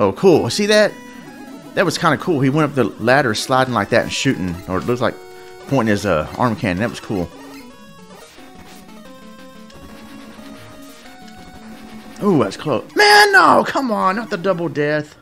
Oh, cool. See that? That was kind of cool. He went up the ladder sliding like that and shooting, or it looks like pointing his uh, arm cannon. That was cool. Ooh, that's close. Man, no, come on, not the double death.